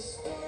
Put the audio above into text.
the storm.